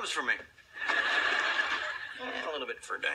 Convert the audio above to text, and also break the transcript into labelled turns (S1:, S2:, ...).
S1: that was for me. A little bit for Dan.